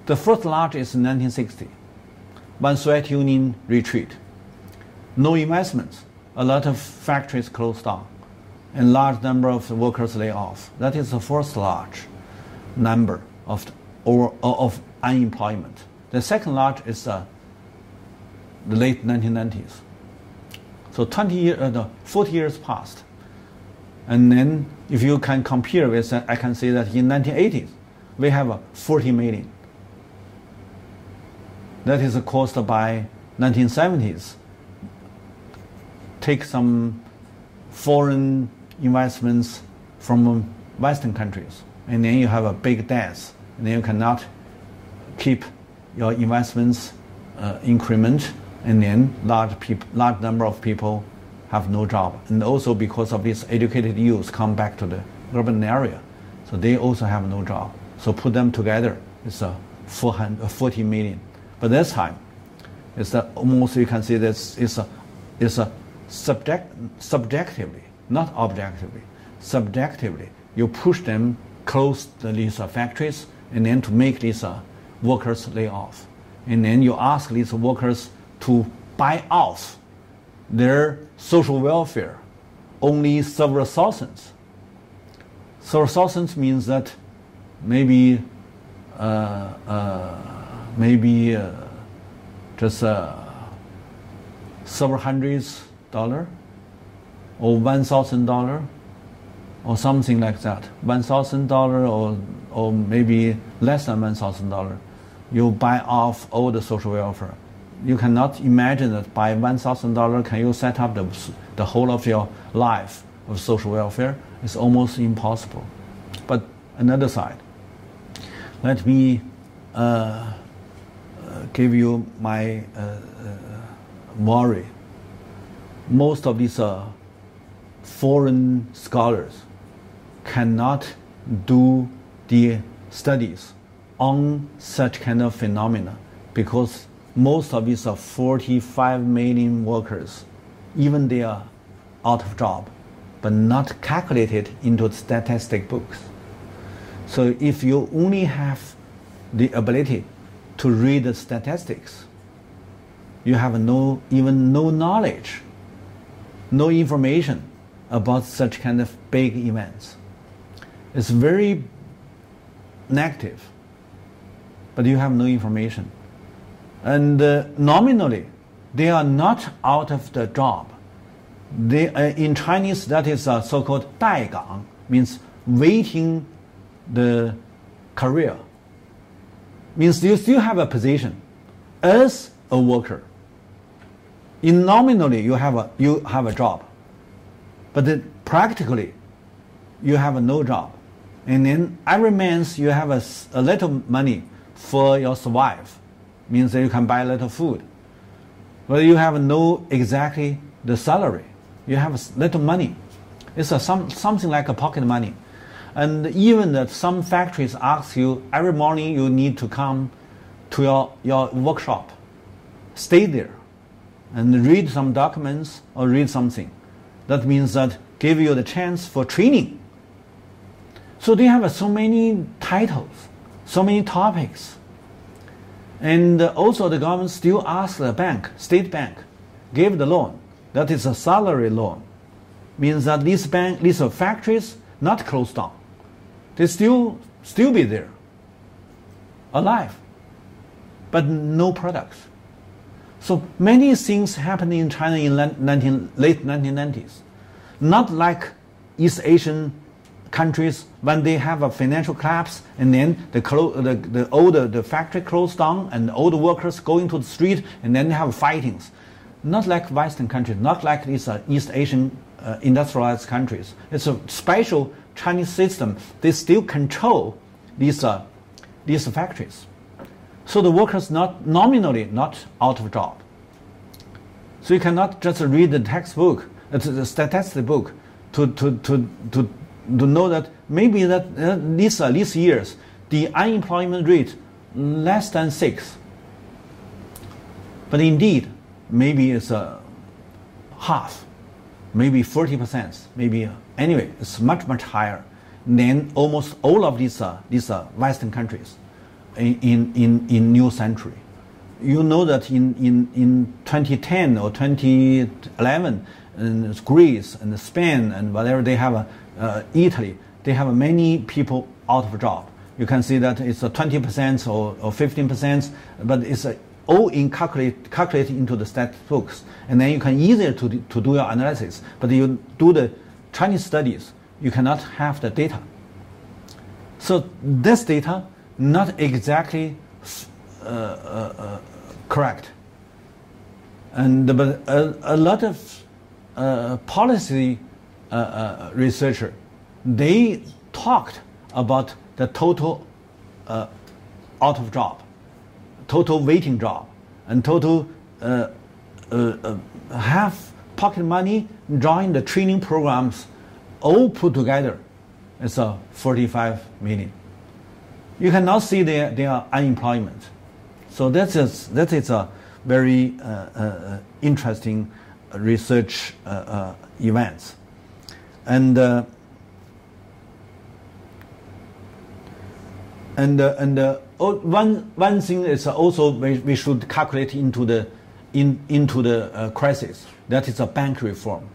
The first large is 1960, when Soviet Union retreat. No investments, a lot of factories closed down, and large number of workers lay off. That is the first large number of or of unemployment. The second large is uh, the late 1990s. So 20 years, uh, no, 40 years passed. And then if you can compare with, uh, I can say that in 1980s, we have uh, 40 million. That is caused by 1970s. Take some foreign investments from Western countries, and then you have a big debt, and then you cannot keep your investments uh, increment and then large, peop- large number of people have no job. And also because of this educated youth come back to the urban area, so they also have no job. So put them together, it's a 400, 40 million. But this time, it's a, almost you can see this is a, it's a subject, subjectively, not objectively, subjectively. You push them close to these factories and then to make these workers lay off. And then you ask these workers to buy off their social welfare only several thousands. Several thousands means that maybe uh, uh, maybe uh, just uh, several hundreds dollar or one thousand dollar or something like that. One thousand dollar or or maybe less than one thousand dollar. You buy off all the social welfare you cannot imagine that by $1,000 can you set up the, the whole of your life of social welfare It's almost impossible. But another side, let me uh, give you my uh, uh, worry. Most of these uh, foreign scholars cannot do the studies on such kind of phenomena because most of these are 45 million workers, even they are out of job, but not calculated into statistic books. So if you only have the ability to read the statistics, you have no even no knowledge, no information about such kind of big events. It's very negative, but you have no information. And uh, nominally, they are not out of the job. They, uh, in Chinese, that is a so-called 待岗, means waiting the career. Means you still have a position as a worker. In nominally, you have a, you have a job. But practically, you have no job. And then every month you have a, a little money for your survive means that you can buy a little food. But you have no exactly the salary. You have little money. It's a, some, something like a pocket money. And even that some factories ask you every morning you need to come to your, your workshop, stay there, and read some documents or read something. That means that give you the chance for training. So they have so many titles, so many topics. And also the government still asks the bank, state bank, give the loan. That is a salary loan. Means that these bank, these factories not closed down. They still still be there, alive, but no products. So many things happened in China in 19, late 1990s. Not like East Asian countries when they have a financial collapse and then the, the, the older the factory closed down and all the workers go into the street and then they have fightings. Not like Western countries, not like these uh, East Asian uh, industrialized countries. It's a special Chinese system. They still control these, uh, these factories. So the workers not nominally not out of job. So you cannot just read the textbook, uh, the statistic book to, to, to, to to know that maybe that uh, these, uh, these years, the unemployment rate less than six. But indeed, maybe it's uh, half, maybe 40%, maybe, anyway, it's much, much higher than almost all of these, uh, these uh, Western countries in, in, in new century. You know that in, in, in 2010 or 2011, in Greece and Spain and whatever, they have uh, Italy, they have many people out of job. You can see that it's a 20% or, or 15%, but it's all in calculate, calculated into the stat books. And then you can easier to, to do your analysis. But you do the Chinese studies, you cannot have the data. So this data not exactly uh, uh, uh, correct. And but a, a lot of uh, policy uh, uh, researcher, they talked about the total out of job, total waiting job, and total uh, uh, half pocket money join the training programs, all put together, it's a 45 million. You cannot see their, their unemployment. So that is, that is a very interesting research events. And uh, and uh, and uh, one one thing is also we, we should calculate into the in into the uh, crisis. That is a bank reform.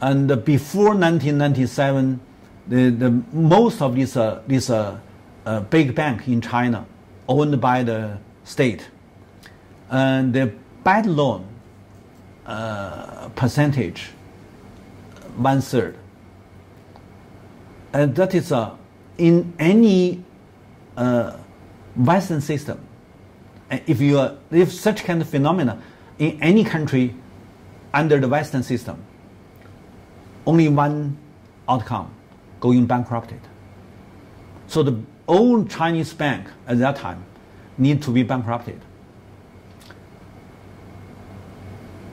And before 1997, the, the most of these uh, these uh, uh, big bank in China owned by the state, and the bad loan percentage one third and that is uh, in any uh, Western system. If you are, if such kind of phenomena in any country under the Western system, only one outcome, going bankrupted. So the old Chinese bank at that time need to be bankrupted.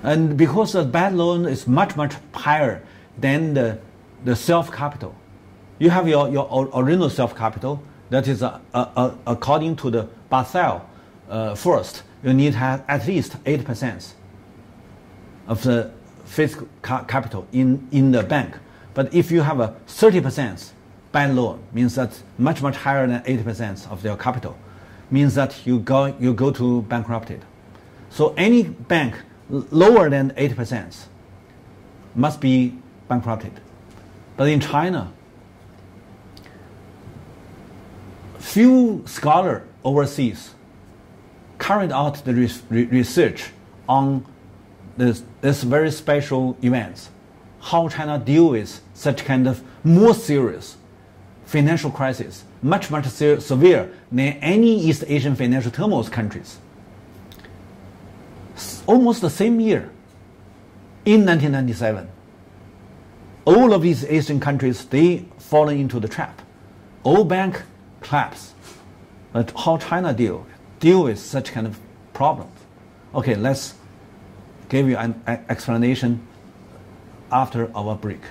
And because the bad loan is much, much higher than the, the self capital. You have your, your original self capital, that is uh, uh, uh, according to the Basel uh, first, you need have at least 8% of the fiscal ca- capital in, in the bank. But if you have a 30% bank loan, means that much, much higher than 80% of their capital, means that you go, you go to bankrupted. So any bank lower than 80% must be bankrupted. But in China, few scholars overseas carried out the re- research on this, this very special events, how China deal with such kind of more serious financial crisis, much, much severe than any East Asian financial turmoil countries. Almost the same year, in 1997, all of these Asian countries, they fallen into the trap. All bank collapse. But how China deal, deal with such kind of problems? Okay, let's give you an explanation after our break.